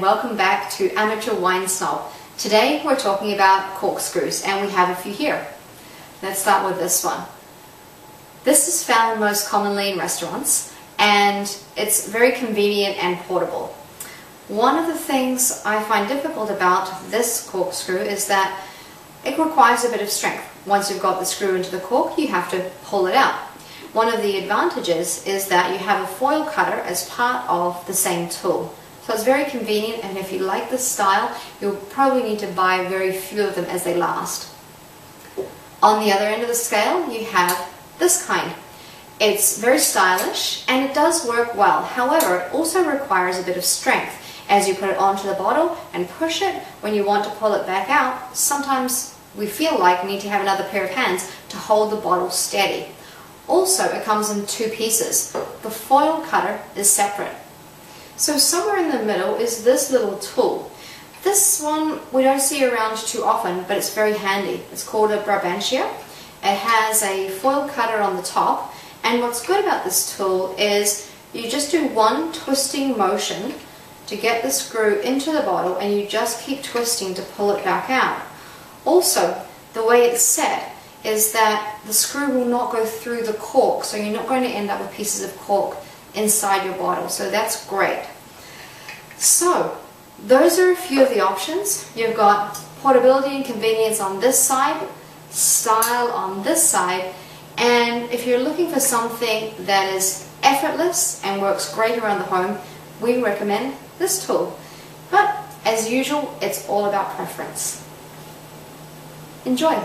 welcome back to Amateur Wine Snob. Today we're talking about corkscrews and we have a few here. Let's start with this one. This is found most commonly in restaurants and it's very convenient and portable. One of the things I find difficult about this corkscrew is that it requires a bit of strength. Once you've got the screw into the cork, you have to pull it out. One of the advantages is that you have a foil cutter as part of the same tool. So it's very convenient and if you like this style, you'll probably need to buy very few of them as they last. On the other end of the scale, you have this kind. It's very stylish and it does work well. However, it also requires a bit of strength as you put it onto the bottle and push it when you want to pull it back out. Sometimes we feel like we need to have another pair of hands to hold the bottle steady. Also, it comes in two pieces. The foil cutter is separate. So somewhere in the middle is this little tool. This one we don't see around too often, but it's very handy. It's called a Brabantia. It has a foil cutter on the top, and what's good about this tool is you just do one twisting motion to get the screw into the bottle, and you just keep twisting to pull it back out. Also, the way it's set, is that the screw will not go through the cork, so you're not going to end up with pieces of cork inside your bottle. So that's great. So, those are a few of the options. You've got portability and convenience on this side, style on this side, and if you're looking for something that is effortless and works great around the home, we recommend this tool. But as usual, it's all about preference. Enjoy!